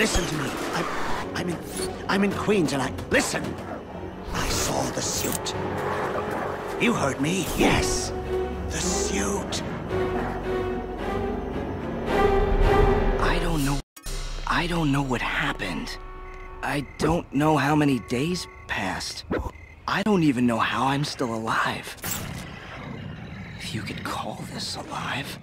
listen. To me. I'm, I'm in, I'm in Queens, and I listen. I saw the suit. You heard me. Yes, the suit. I don't know. I don't know what happened. I don't know how many days passed. I don't even know how I'm still alive. If you could call this alive.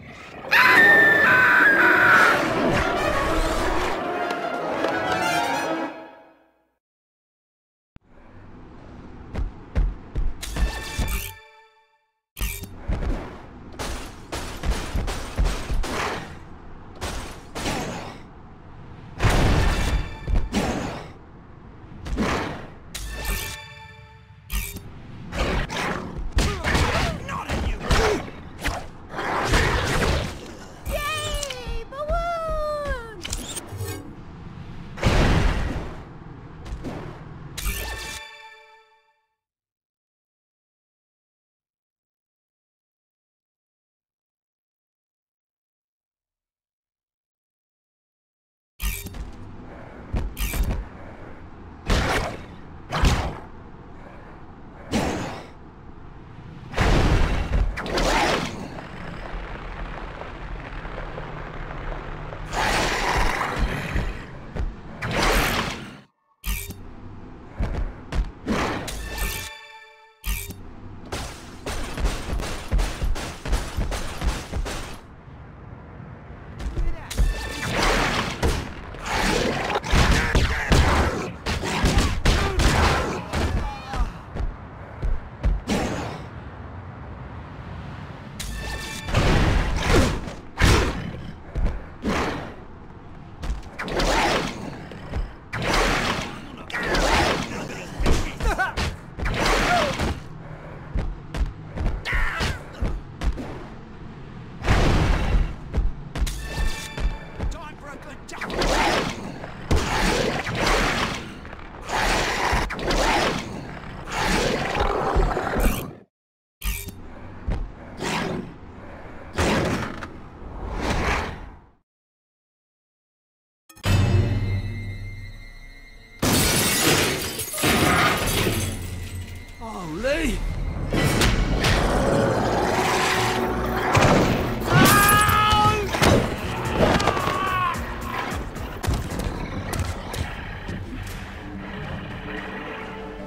Holy!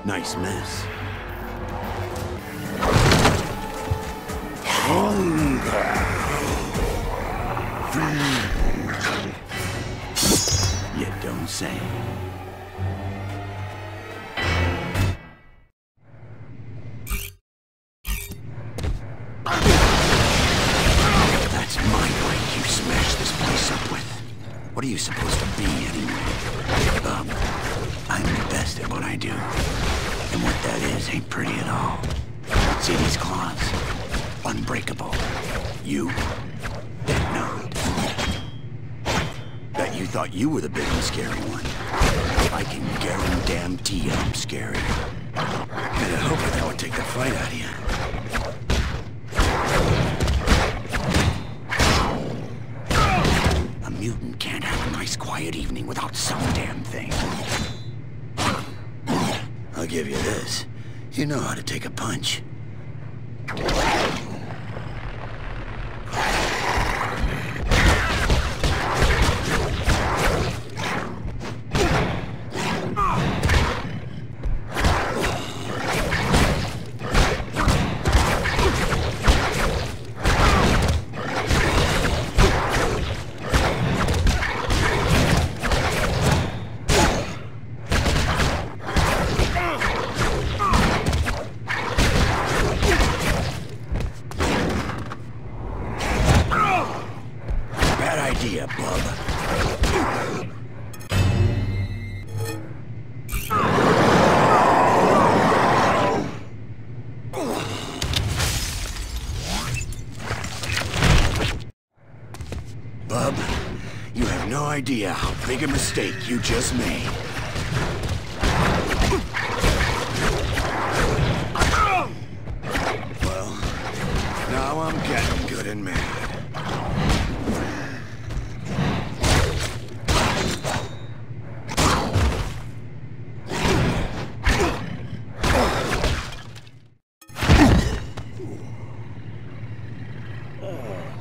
Nice mess. Hunger. You don't say. What are you supposed to be, anyway? Um, I'm the best at what I do. And what that is ain't pretty at all. See these claws? Unbreakable. You? Dead note. Bet you thought you were the big and scary one. I can guarantee I'm scary. Kinda hoping that would take the fight out of you. Mutant can't have a nice quiet evening without some damn thing. I'll give you this. You know how to take a punch. Idea, bub. Bub, you have no idea how big a mistake you just made. Ah.